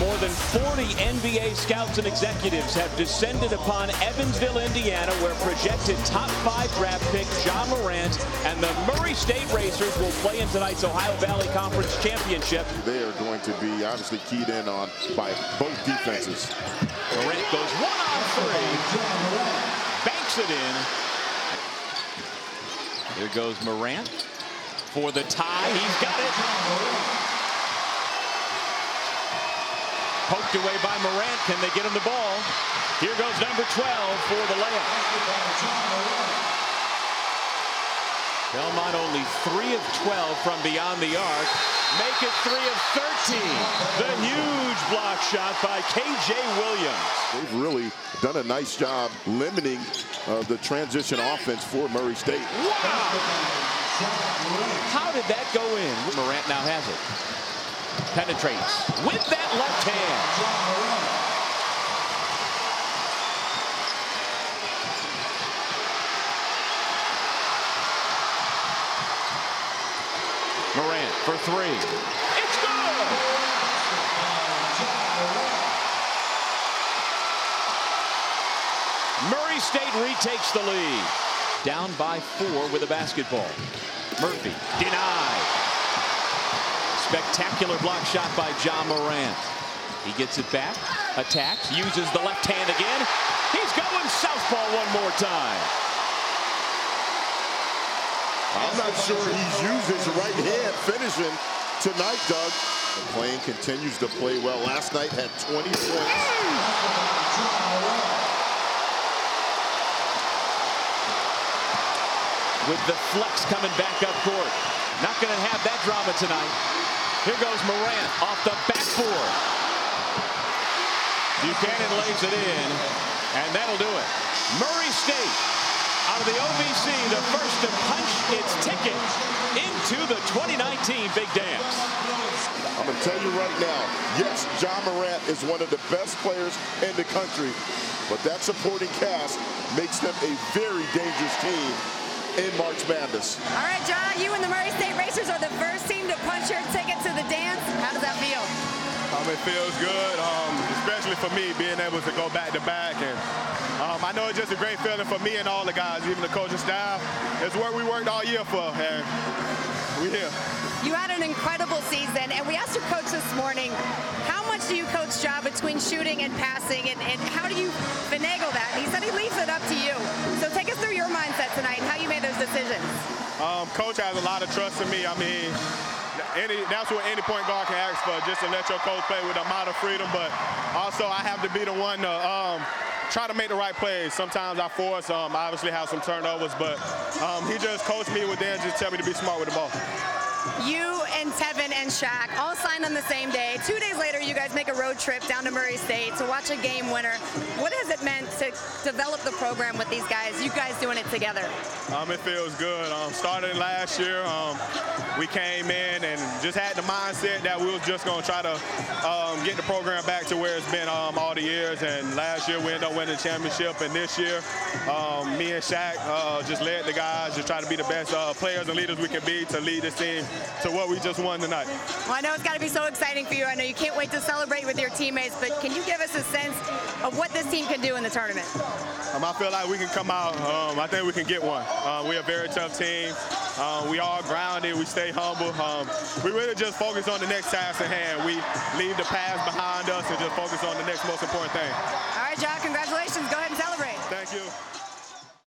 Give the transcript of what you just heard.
More than 40 NBA scouts and executives have descended upon Evansville, Indiana, where projected top five draft pick Ja Morant and the Murray State Racers will play in tonight's Ohio Valley Conference Championship. They are going to be obviously keyed in on by both defenses. Morant goes one on three, banks it in. Here goes Morant for the tie. He's got it. Poked away by Morant. Can they get him the ball? Here goes number 12 for the layup. Belmont only 3 of 12 from beyond the arc. Make it 3 of 13. The huge block shot by K.J. Williams. They've really done a nice job limiting uh, the transition offense for Murray State. Wow! How did that go in? Morant now has it penetrates with that left hand. Morant for three. It's good! Murray State retakes the lead. Down by four with a basketball. Murphy denied. Spectacular block shot by Ja Morant. He gets it back, attacks, uses the left hand again. He's going southpaw one more time. I'm not sure he's used his right hand finishing tonight, Doug. The plane continues to play well. Last night had 20 points. With the flex coming back up court. Not going to have that drama tonight. Here goes Morant off the backboard. Buchanan lays it in, and that'll do it. Murray State, out of the OVC, the first to punch its ticket into the 2019 Big Dance. I'm going to tell you right now, yes, Ja Morant is one of the best players in the country, but that supporting cast makes them a very dangerous team in March Madness. All right, Ja, you and the Murray State Racers are the first it feels good, um, especially for me being able to go back to back. And um, I know it's just a great feeling for me and all the guys, even the coaching staff. It's what we worked all year for, and we're here. You had an incredible season, and we asked your coach this morning, how much do you coach Ja between shooting and passing, and, and how do you finagle that? And he said he leaves it up to you. So take us through your mindset tonight and how you made those decisions. Um, coach has a lot of trust in me. I mean, any, that's what any point guard can ask for, just to let your coach play with a amount of freedom. But also, I have to be the one to um, try to make the right plays. Sometimes I force, um, I obviously have some turnovers, but um, he just coached me with then just tell me to be smart with the ball. You and Tevin and Shaq all signed on the same day. Two days later, you guys make a road trip down to Murray State to watch a game winner. What has it meant to develop the program with these guys, you guys doing it together? Um, it feels good. Um, started last year, um, we came in and just had the mindset that we were just going to try to um, get the program back to where it's been um, all the years. And last year, we ended up winning the championship. And this year, um, me and Shaq uh, just led the guys, just try to be the best uh, players and leaders we can be to lead this team to what we just won tonight. Well, I know it's got to be so exciting for you. I know you can't wait to celebrate with your teammates, but can you give us a sense of what this team can do in the tournament? Um, I feel like we can come out. Um, I think we can get one. Uh, we're a very tough team. Uh, we are grounded. We stay humble. Um, we really just focus on the next task at hand. We leave the past behind us and just focus on the next most important thing. All right, Ja. Congratulations. Go ahead and celebrate.